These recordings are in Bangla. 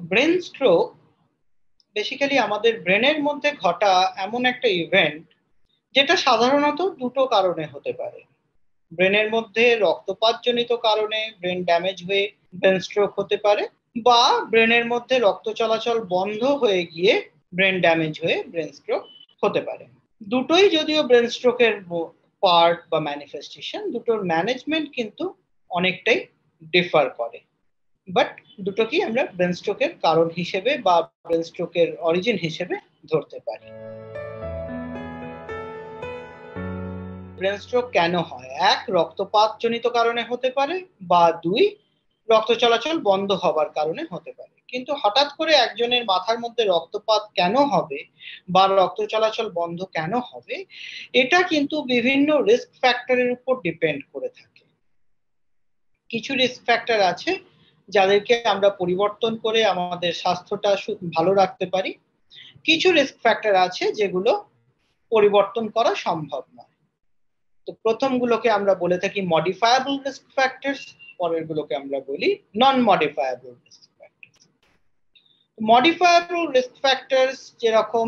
ব্রেন স্ট্রোক বেসিক্যালি আমাদের ব্রেনের মধ্যে ঘটা এমন একটা ইভেন্ট যেটা সাধারণত দুটো কারণে হতে পারে। ব্রেনের মধ্যে রক্তপাতজনিত কারণে ব্রেন ড্যামেজ হয়ে ব্রেন স্ট্রোক হতে পারে বা ব্রেনের মধ্যে রক্ত চলাচল বন্ধ হয়ে গিয়ে ব্রেন ড্যামেজ হয়ে ব্রেন স্ট্রোক হতে পারে। দুটোই যদিও ব্রেন স্ট্রোকের পার্ট বা ম্যানিফেস্টেশন দুটোর ম্যানেজমেন্ট কিন্তু অনেকটাই ডিফার করে। বাট দুটোকেই আমরা ব্রেন স্ট্রোকের কারণ হিসেবে বা ব্রেন স্ট্রোকের অরিজিন হিসেবে ধরতে পারি। ব্রেন স্ট্রোক কেন হয়? এক, রক্তপাতজনিত কারণে হতে পারে বা দুই, রক্ত চলাচল বন্ধ হবার কারণে হতে পারে। কিন্তু হঠাৎ করে একজনের মাথার মধ্যে রক্তপাত কেন হবে বা রক্ত চলাচল বন্ধ কেন হবে, এটা কিন্তু বিভিন্ন রিস্ক ফ্যাক্টরের উপর ডিপেন্ড করে থাকে। কিছু রিস্ক ফ্যাক্টর আছে যাদেরকে আমরা পরিবর্তন করে আমাদের স্বাস্থ্যটা ভালো রাখতে পারি, কিছু রিস্ক ফ্যাক্টর আছে যেগুলো পরিবর্তন করা সম্ভব নয়। তো প্রথমগুলোকে আমরা বলে থাকি মডিফায়াবল রিস্ক পরের গুলোকে আমরা বলি non modifiable risk modifiable risk factors যেরকম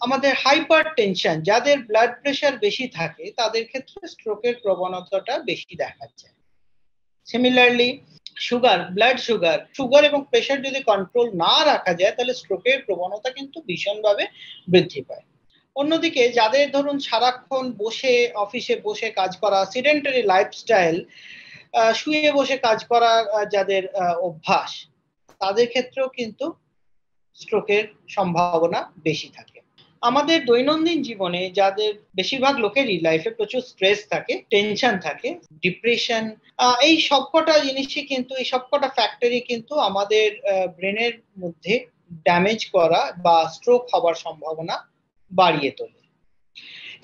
আমাদের হাইপার টেনশন যাদের ব্লাড প্রেশার বেশি থাকে, তাদের ক্ষেত্রে স্ট্রোকের প্রবণতাটা বেশি দেখা যায়। Similarly sugar blood sugar sugar এবং প্রেশার যদি কন্ট্রোল না রাখা যায়, তাহলে স্ট্রোকের প্রবণতা কিন্তু ভীষণভাবে বৃদ্ধি পায়। অন্যদিকে যাদের ধরুন সারাক্ষণ বসে অফিসে বসে কাজ করা সিডেন্টারি লাইফস্টাইল শুয়ে বসে কাজ করা যাদের অভ্যাস, তাদের ক্ষেত্রেও কিন্তু স্ট্রোকের সম্ভাবনা বেশি থাকে। আমাদের দৈনন্দিন জীবনে যাদের বেশিরভাগ লোকেরই লাইফে প্রচুর স্ট্রেস থাকে টেনশন থাকে ডিপ্রেশন এই সবকটা জিনিসই কিন্তু, এই সবকটা ফ্যাক্টরি কিন্তু আমাদের ব্রেনের মধ্যে ড্যামেজ করা বা স্ট্রোক হবার সম্ভাবনা বাড়িয়ে তোলে।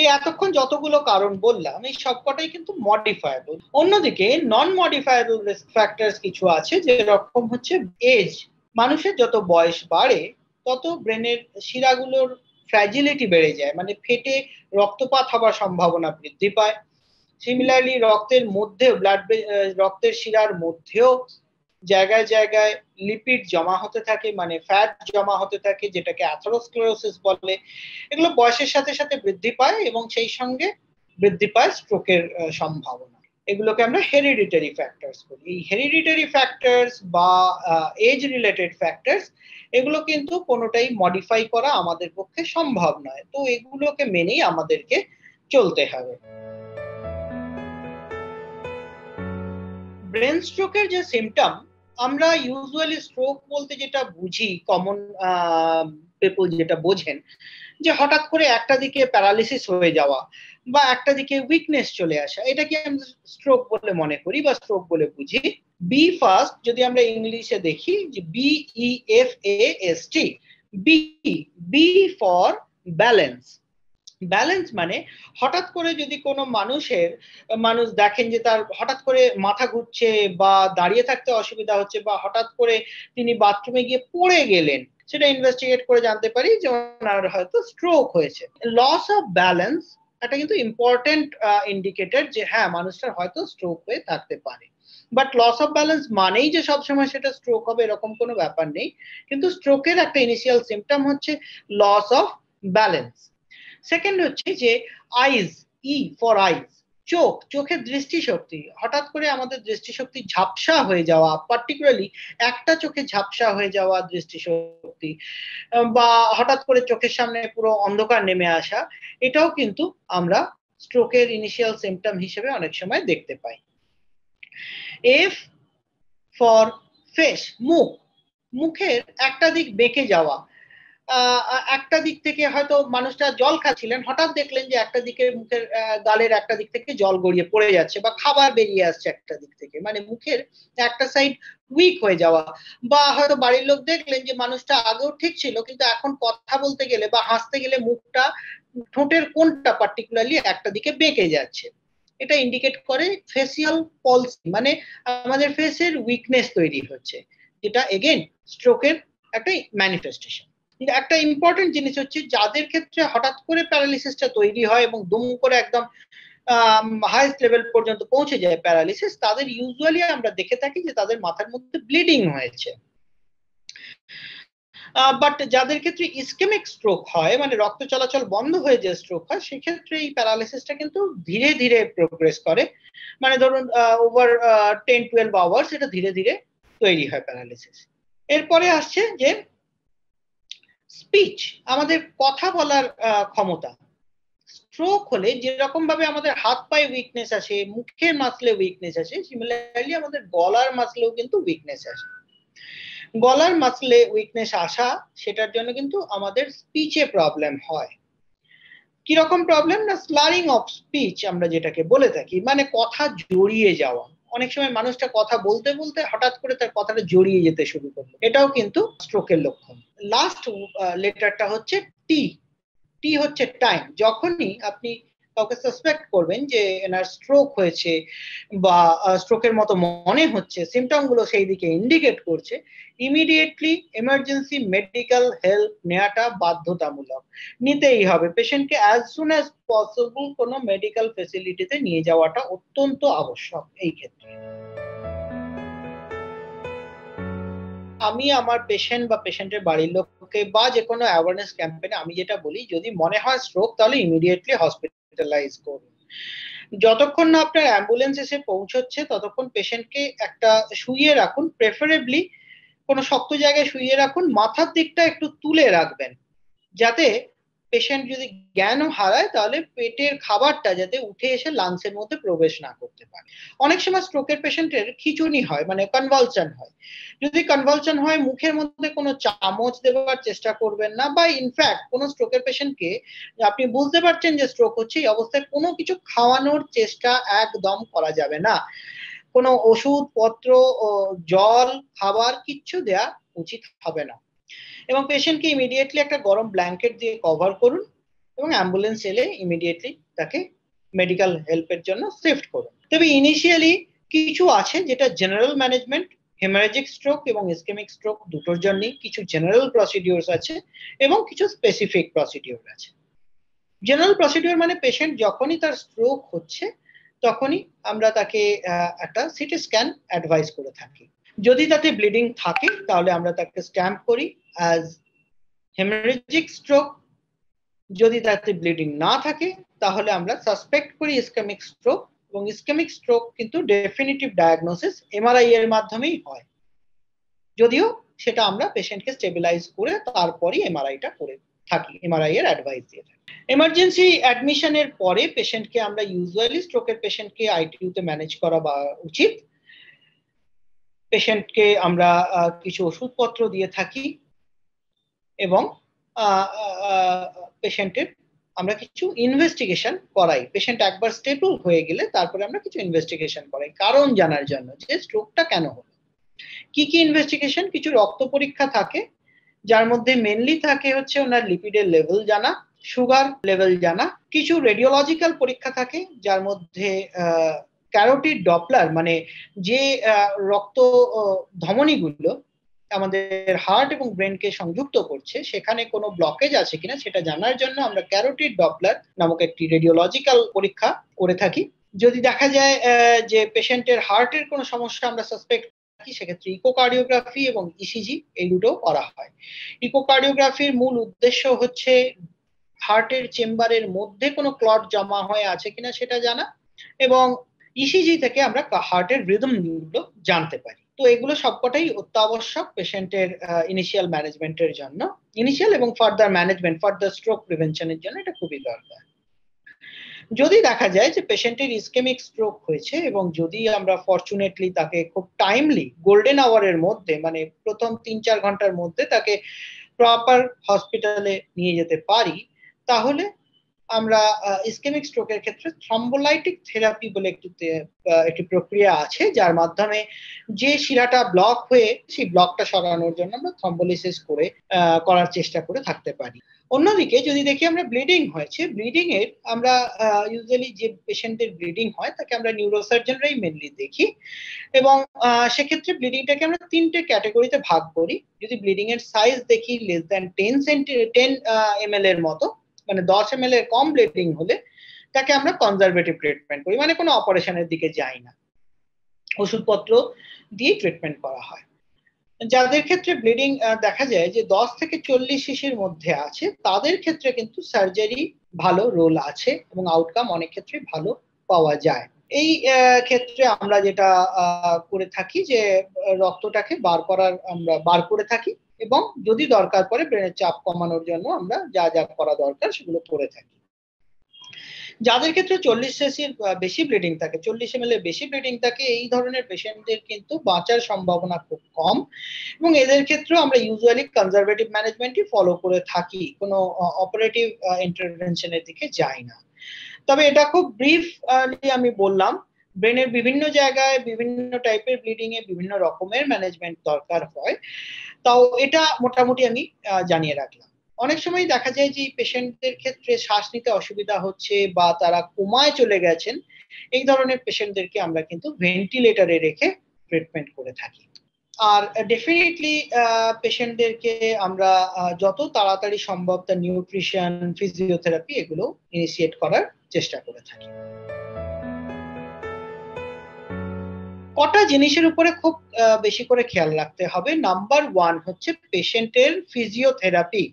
এই এতক্ষণ যতগুলো কারণ বললাম, এই সবকটাই কিন্তু মডিফায়াবল অন্যদিকে নন মডিফায়াবল রিস্ক ফ্যাক্টরস কিছু আছে যেরকম হচ্ছে এজ মানুষের যত বয়স বাড়ে, তত ব্রেনের শিরাগুলোর ফ্র্যাজিলিটি বেড়ে যায় মানে ফেটে রক্তপাত হবার সম্ভাবনা বৃদ্ধি পায়। সিমিলারলি রক্তের মধ্যেও ব্লাড রক্তের শিরার মধ্যেও জায়গায় জায়গায় লিপিড জমা হতে থাকে মানে ফ্যাট জমা হতে থাকে, যেটাকে অ্যাথেরোস্ক্লেরোসিস বলে। এগুলো বয়সের সাথে সাথে বৃদ্ধি পায় এবং সেই সঙ্গে বৃদ্ধি পায় স্ট্রোকের সম্ভাবনা। এগুলোকে আমরা হেরিডিটারি ফ্যাক্টরস বলি। এই হেরিডিটারি ফ্যাক্টরস বা এজ রিলেটেড ফ্যাক্টরস এগুলো কিন্তু কোনোটাই মডিফাই করা আমাদের পক্ষে সম্ভব নয়। তো এগুলোকে মেনেই আমাদেরকে চলতে হবে। ব্রেন স্ট্রোকের যে সিমটম আমরা ইউজুয়ালি স্ট্রোক বলতে যেটা বুঝি কমন পিপল যেটা বোঝেন, যে হঠাৎ করে একটা দিকে প্যারালিসিস হয়ে যাওয়া বা একটা দিকে উইকনেস চলে আসা এটাকে আমরা স্ট্রোক বলে মনে করি বা স্ট্রোক বলে বুঝি? বি ফার্স্ট যদি আমরা ইংলিশে দেখি, যে B E F A S T B B for balance balance মানে হঠাৎ করে যদি কোনো মানুষের, মানুষ দেখেন যে তার হঠাৎ করে মাথা ঘুরছে বা দাঁড়িয়ে থাকতে অসুবিধা হচ্ছে বা হঠাৎ করে তিনি বাথরুমে গিয়ে পড়ে গেলেন, সেটা ইনভেস্টিগেট করে জানতে পারি যে ওনার হয়তো স্ট্রোক হয়েছে। লস অফ ব্যালেন্স একটা কিন্তু ইম্পর্টেন্ট ইন্ডিকেটর যে হ্যাঁ মানুষটার হয়তো স্ট্রোক হয়ে থাকতে পারে। বাট লস অফ ব্যালেন্স মানেই যে সবসময় সেটা স্ট্রোক হবে এরকম কোনো ব্যাপার নেই। কিন্তু স্ট্রোকের একটা ইনিশিয়াল সিমটম হচ্ছে লস অফ ব্যালেন্স সেকেন্ড হচ্ছে যে আইজ ই ফর আইজ চোখ, চোখের দৃষ্টিশক্তি। হঠাৎ করে আমাদের দৃষ্টিশক্তি ঝাপসা হয়ে যাওয়া পার্টিকুলারলি একটা চোখে ঝাপসা হয়ে যাওয়া দৃষ্টিশক্তি বা হঠাৎ করে চোখের সামনে পুরো অন্ধকার নেমে আসা, এটাও কিন্তু আমরা স্ট্রোকের ইনিশিয়াল সিমটম হিসেবে অনেক সময় দেখতে পাই। এফ ফর ফেস মুখ, মুখের একটা দিক বেঁকে যাওয়া একটা দিক থেকে হয়তো মানুষটা জল খাচ্ছিলেন, হঠাৎ দেখলেন যে একটা দিকে মুখের গালের একটা দিক থেকে জল গড়িয়ে পড়ে যাচ্ছে বা খাবার বেরিয়ে আসছে একটা দিক থেকে। মানে মুখের একটা সাইড উইক হয়ে যাওয়া। বা হয়তো বাড়ির লোক দেখলেন যে মানুষটা আগেও ঠিক ছিল, কিন্তু এখন কথা বলতে গেলে বা হাসতে গেলে মুখটা, ঠোঁটের কোনটা পার্টিকুলারলি একটা দিকে বেঁকে যাচ্ছে। এটা ইন্ডিকেট করে ফেসিয়াল পলসি মানে আমাদের ফেসের উইকনেস তৈরি হচ্ছে। যেটা এগেন স্ট্রোকের একটা ম্যানিফেস্টেশন একটা ইম্পর্টেন্ট জিনিস হচ্ছে যাদের ক্ষেত্রে হঠাৎ করে প্যারালিসিসটা তৈরি হয় এবং দুম করে একদম হাইস্ট লেভেল পর্যন্ত পৌঁছে যায় প্যারালিসিস তাদের ইউজুয়ালি আমরা দেখে থাকি যে তাদের মাথার মধ্যে ব্লিডিং হয়েছে। বাট যাদের ক্ষেত্রে ইসকেমিক স্ট্রোক হয় মানে রক্ত চলাচল বন্ধ হয়ে যে স্ট্রোক হয়, সেক্ষেত্রে এই প্যারালাইসিসটা কিন্তু ধীরে ধীরে প্রোগ্রেস করে। মানে ধরুন ওভার টেন টুয়েলভ আওয়ার্স এটা ধীরে ধীরে তৈরি হয় প্যারালাইসিস এরপরে আসছে যে স্পিচ আমাদের কথা বলার ক্ষমতা। স্ট্রোক হলে যেরকম ভাবে আমাদের হাত পায়ে উইকনেস আছে মুখের মাসলে উইকনেস আছে সিমিলারলি আমাদের গলার মাসলেও কিন্তু উইকনেস আছে গলার মাসলে উইকনেস আসা, সেটার জন্য কিন্তু আমাদের স্পিচে প্রবলেম হয়। কীরকম প্রবলেম না স্লারিং অফ স্পিচ আমরা যেটাকে বলে থাকি মানে কথা জড়িয়ে যাওয়া। অনেক সময় মানুষটা কথা বলতে বলতে হঠাৎ করে তার কথাটা জড়িয়ে যেতে শুরু করল। এটাও কিন্তু স্ট্রোকের লক্ষণ। লাস্ট লেটারটা হচ্ছে টি টি হচ্ছে টাইম যখনই আপনি কাউকে সাসপেক্ট করবেন যে এনার স্ট্রোক হয়েছে বা স্ট্রোকের মতো মনে হচ্ছে সিমটমগুলো সেই দিকে ইন্ডিকেট করছে ইমিডিয়েটলি এমার্জেন্সি মেডিকেল হেল্প নেওয়াটা বাধ্যতামূলক। নিতেই হবে। পেশেন্টকে অ্যাজ সুন অ্যাজ পসিবল কোনো মেডিকেল ফেসিলিটিতে নিয়ে যাওয়াটা অত্যন্ত আবশ্যক এই ক্ষেত্রে। আমি আমার পেশেন্ট বা পেশেন্টের বাড়ির লোককে বা যে কোনো অ্যাওয়ারনেস ক্যাম্পেনে আমি যেটা বলি, যদি মনে হয় স্ট্রোক তাহলে ইমিডিয়েটলি হসপিটালাইজ করুন। যতক্ষণ না আপনার অ্যাম্বুলেন্স এসে পৌঁছচ্ছে, ততক্ষণ পেশেন্টকে একটা শুইয়ে রাখুন প্রেফারেবলি কোনো শক্ত জায়গায় শুইয়ে রাখুন, মাথার দিকটা একটু তুলে রাখবেন। যাতে পেশেন্ট যদি জ্ঞানও হারায়, তাহলে পেটের খাবারটা যাতে উঠে এসে লাংসের মধ্যে প্রবেশ না করতে পারে। অনেক সময় স্ট্রোকের পেশেন্টের খিচুনি হয় মানে কনভালশন হয়। যদি কনভালশন হয়, মুখের মধ্যে কোনো চামচ দেওয়ার চেষ্টা করবেন না বা ইনফ্যাক্ট কোনো স্ট্রোকের পেশেন্টকে আপনি বুঝতে পারছেন যে স্ট্রোক হচ্ছে, এই অবস্থায় কোনো কিছু খাওয়ানোর চেষ্টা একদম করা যাবে না। কোনো ওষুধ পত্র জল, খাবার কিচ্ছু দেয়া উচিত হবে না। এবং পেশেন্টকে ইমিডিয়েটলি একটা গরম ব্ল্যাঙ্কেট দিয়ে কভার করুন এবং অ্যাম্বুলেন্স এলে ইমিডিয়েটলি তাকে মেডিকেল হেল্পের জন্য শিফট করুন। তবে ইনিশিয়ালি কিছু আছে যেটা জেনারেল ম্যানেজমেন্ট হেমারেজিক স্ট্রোক এবং ইসকেমিক স্ট্রোক দুটোর জন্যই কিছু জেনারেল প্রসিডিওরস আছে এবং কিছু স্পেসিফিক প্রসিডিওর আছে। জেনারেল প্রসিডিওর মানে পেশেন্ট যখনই তার স্ট্রোক হচ্ছে, তখনই আমরা তাকে একটা সিটি স্ক্যান অ্যাডভাইস করে থাকি। যদি তাতে ব্লিডিং থাকে, তাহলে আমরা তাকে স্ট্যাম্প করি অ্যাজ হেমারেজিক স্ট্রোক যদি তাতে ব্লিডিং না থাকে, তাহলে আমরা সাসপেক্ট করি ইসকেমিক স্ট্রোক এবং ইসকেমিক স্ট্রোক কিন্তু ডেফিনিটিভ ডায়াগনোসিস এমআরআই এর মাধ্যমেই হয়। যদিও সেটা আমরা পেশেন্টকে স্টেবিলাইজ করে তারপরই এমআরআইটা করে থাকি এমআরআই এর অ্যাডভাইস দিয়ে থাকি। এমার্জেন্সি অ্যাডমিশনের পরে পেশেন্টকে আমরা ইউজুয়ালি স্ট্রোকের পেশেন্টকে আইটিইউতে ম্যানেজ করা বা উচিত। পেশেন্টকে আমরা কিছু ওষুধপত্র দিয়ে থাকি। এবং পেশেন্টের আমরা কিছু ইনভেস্টিগেশন করাই। পেশেন্ট একবার স্টেবল হয়ে গেলে তারপরে আমরা কিছু ইনভেস্টিগেশন করাই। কারণ জানার জন্য যে স্ট্রোকটা কেন হলো? কি কি ইনভেস্টিগেশন কিছু রক্ত পরীক্ষা থাকে, যার মধ্যে মেনলি থাকে হচ্ছে ওনার লিপিডের লেভেল জানা সুগার লেভেল জানা। কিছু রেডিওলজিক্যাল পরীক্ষা থাকে, যার মধ্যে ক্যারোটিড ডপলার মানে যে রক্ত ধমনীগুলো আমাদের হার্ট এবং ব্রেনকে সংযুক্ত করছে, সেখানে কোনো ব্লকেজ আছে কিনা সেটা জানার জন্য আমরা ক্যারোটিড ডপলার নামক একটি রেডিওলজিক্যাল পরীক্ষা করে থাকি। যদি দেখা যায় যে পেশেন্টের হার্টের কোনো সমস্যা আমরা সাসপেক্ট থাকি, সেক্ষেত্রে ইকোকার্ডিওগ্রাফি এবং ইসিজি এই দুটো করা হয়। ইকোকার্ডিওগ্রাফির মূল উদ্দেশ্য হচ্ছে হার্টের চেম্বারের মধ্যে কোনো ক্লট জমা হয়ে আছে কিনা সেটা জানা এবং ইসিজি থেকে আমরা হার্টের রিদম জানতে পারি। তো এগুলো সবকটাই অত্যাবশ্যক পেশেন্টের ইনিশিয়াল ম্যানেজমেন্টের জন্য। ইনিশিয়াল এবং ফার্দার ম্যানেজমেন্ট ফার্দার স্ট্রোক প্রিভেনশনের জন্য এটা খুবই দরকার। যদি দেখা যায় যে পেশেন্টের ইসকেমিক স্ট্রোক হয়েছে এবং যদি আমরা ফরচুনেটলি তাকে খুব টাইমলি গোল্ডেন আওয়ারের মধ্যে মানে প্রথম তিন চার ঘণ্টার মধ্যে তাকে প্রপার হসপিটালে নিয়ে যেতে পারি, তাহলে আমরা ইসকেমিক স্ট্রোকের ক্ষেত্রে থ্রম্বোলাইটিক থেরাপি বলে একটি একটি প্রক্রিয়া আছে, যার মাধ্যমে যে শিরাটা ব্লক হয়ে সেই ব্লকটা সরানোর জন্য আমরা থ্রম্বোলিসিস করে করার চেষ্টা করে থাকতে পারি। অন্যদিকে যদি দেখি আমরা ব্লিডিং হয়েছে ব্লিডিং এর আমরা ইউজুয়ালি যে পেশেন্টের ব্লিডিং হয়, তাকে আমরা নিউরোসার্জনরাই মেনলি দেখি এবং সেক্ষেত্রে ব্লিডিংটাকে আমরা তিনটে ক্যাটাগরিতে ভাগ করি। যদি ব্লিডিং এর সাইজ দেখি less than ten centi ten M এর মতো মানে দশ এম এর কম ব্লিডিং হলে তাকে আমরা কনজারভেটিভ ট্রিটমেন্ট করি মানে কোনো অপারেশনের দিকে যাই না। ওষুধপত্র দিয়ে ট্রিটমেন্ট করা হয়। যাদের ক্ষেত্রে ব্লিডিং দেখা যায় যে দশ থেকে চল্লিশ শিশির মধ্যে আছে, তাদের ক্ষেত্রে কিন্তু সার্জারি ভালো রোল আছে এবং আউটকাম অনেক ক্ষেত্রে ভালো পাওয়া যায়। এই ক্ষেত্রে আমরা যেটা করে থাকি যে, রক্তটাকে বার করার আমরা, বার করে থাকি। এবং যদি দরকার পড়ে ব্রেনের চাপ কমানোর জন্য আমরা যা যা করা দরকার সেগুলো করে থাকি। যাদের ক্ষেত্রে চল্লিশ সিসির বেশি ব্লিডিং থাকে, চল্লিশ এম বেশি ব্লিডিং থাকে, এই ধরনের পেশেন্টদের কিন্তু বাঁচার সম্ভাবনা খুব কম এবং এদের ক্ষেত্রেও আমরা ইউজুয়ালি কনজারভেটিভ ম্যানেজমেন্টই ফলো করে থাকি, কোনো অপারেটিভ ইন্টারভেনশনের দিকে যাই না। তবে এটা খুব ব্রিফ আমি বললাম ব্রেনের বিভিন্ন জায়গায় বিভিন্ন টাইপের ব্লিডিং এ বিভিন্ন রকমের ম্যানেজমেন্ট দরকার হয়। তাও এটা মোটামুটি আমি জানিয়ে রাখলাম। অনেক সময় দেখা যায় যে পেশেন্টদের ক্ষেত্রে শ্বাস নিতে অসুবিধা হচ্ছে বা তারা কোমায় চলে গেছেন, এই ধরনের পেশেন্টদেরকে আমরা কিন্তু ভেন্টিলেটরে রেখে ট্রিটমেন্ট করে থাকি। আর ডেফিনেটলি পেশেন্টদেরকে আমরা যত তাড়াতাড়ি সম্ভব তার নিউট্রিশন ফিজিওথেরাপি এগুলো ইনিশিয়েট করার চেষ্টা করে থাকি। কটা জিনিসের উপরে খুব বেশি করে খেয়াল রাখতে হবে? নাম্বার ওয়ান হচ্ছে পেশেন্টের ফিজিওথেরাপি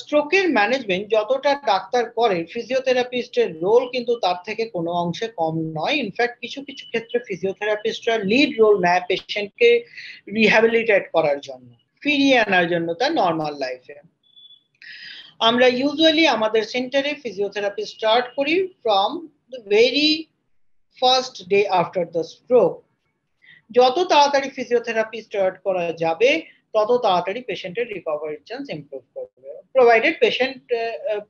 স্ট্রোকের ম্যানেজমেন্ট যতটা ডাক্তার করে ফিজিওথেরাপিস্টের রোল কিন্তু তার থেকে কোনো অংশে কম নয়। ইনফ্যাক্ট কিছু কিছু ক্ষেত্রে ফিজিওথেরাপিস্টরা লিড রোল নেয় পেশেন্টকে রিহ্যাবিলিটেট করার জন্য, ফিরিয়ে আনার জন্য তার নর্মাল লাইফে আমরা ইউজুয়ালি আমাদের সেন্টারে ফিজিওথেরাপি স্টার্ট করি from very first day after the stroke যত তাড়াতাড়ি ফিজিওথেরাপি স্টার্ট করা যাবে, তত তাড়াতাড়ি পেশেন্টের রিকভারির চান্স ইমপ্রুভ করবে। প্রোভাইডেড পেশেন্ট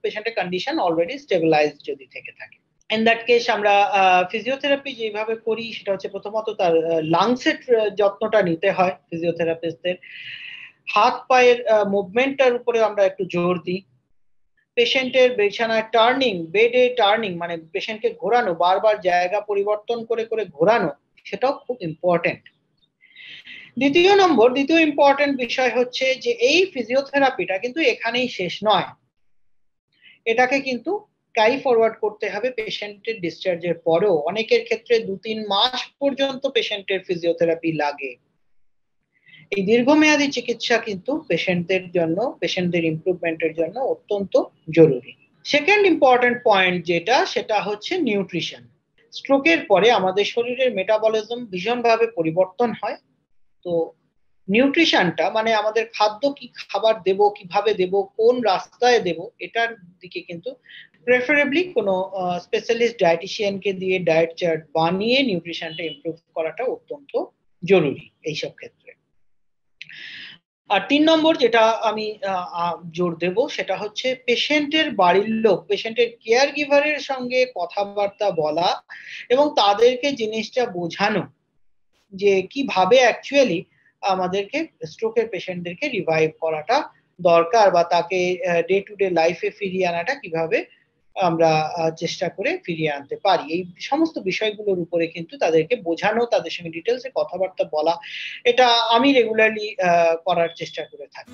পেশেন্টের কন্ডিশন অলরেডি স্টেবিলাইজড যদি থেকে থাকে। ইন দ্যাট কেস আমরা ফিজিওথেরাপি যেভাবে করি, সেটা হচ্ছে প্রথমত তার লাংসের যত্নটা নিতে হয় ফিজিওথেরাপিস্টদের হাত পায়ের মুভমেন্টটার উপরে আমরা একটু জোর দিই। পেশেন্টের বিছানায় টার্নিং বেডে টার্নিং মানে পেশেন্টকে ঘোরানো, বারবার জায়গা পরিবর্তন করে করে ঘোরানো, সেটাও খুব ইম্পর্টেন্ট দ্বিতীয় নম্বর, দ্বিতীয় ইম্পর্টেন্ট বিষয় হচ্ছে যে এই ফিজিওথেরাপিটা কিন্তু এখানেই শেষ নয়। এটাকে কিন্তু ক্যারি ফরওয়ার্ড করতে হবে পেশেন্টের ডিসচার্জের পরেও। অনেকের ক্ষেত্রে দু তিন মাস পর্যন্ত পেশেন্টের ফিজিওথেরাপি লাগে। এই দীর্ঘমেয়াদী চিকিৎসা কিন্তু পেশেন্টদের জন্য, পেশেন্টদের ইমপ্রুভমেন্টের জন্য অত্যন্ত জরুরি। সেকেন্ড ইম্পর্টেন্ট পয়েন্ট যেটা, সেটা হচ্ছে নিউট্রিশন স্ট্রোকের পরে আমাদের শরীরের মেটাবলিজম ভীষণভাবে পরিবর্তন হয়। তো নিউট্রিশনটা মানে আমাদের খাদ্য কি খাবার দেব, কীভাবে দেব, কোন রাস্তায় দেব, এটার দিকে কিন্তু প্রেফারেবলি কোনো স্পেশালিস্ট ডায়েটিশিয়ানকে দিয়ে ডায়েট চার্ট বানিয়ে নিউট্রিশনটা ইমপ্রুভ করাটা অত্যন্ত জরুরি এইসব ক্ষেত্রে। আর তিন নম্বর যেটা আমি জোর দেব সেটা হচ্ছে পেশেন্টের বাড়ির লোক, পেশেন্টের কেয়ার গিভারের সঙ্গে কথাবার্তা বলা এবং তাদেরকে জিনিসটা বোঝানো যে কীভাবে অ্যাকচুয়ালি আমাদেরকে স্ট্রোকের পেশেন্টদেরকে রিভাইভ করাটা দরকার বা তাকে ডে টু ডে লাইফে ফিরিয়ে আনাটা কীভাবে আমরা চেষ্টা করে ফিরিয়ে আনতে পারি। এই সমস্ত বিষয়গুলোর উপরে কিন্তু তাদেরকে বোঝানো, তাদের সঙ্গে ডিটেলসে কথাবার্তা বলা, এটা আমি রেগুলারলি করার চেষ্টা করে থাকি।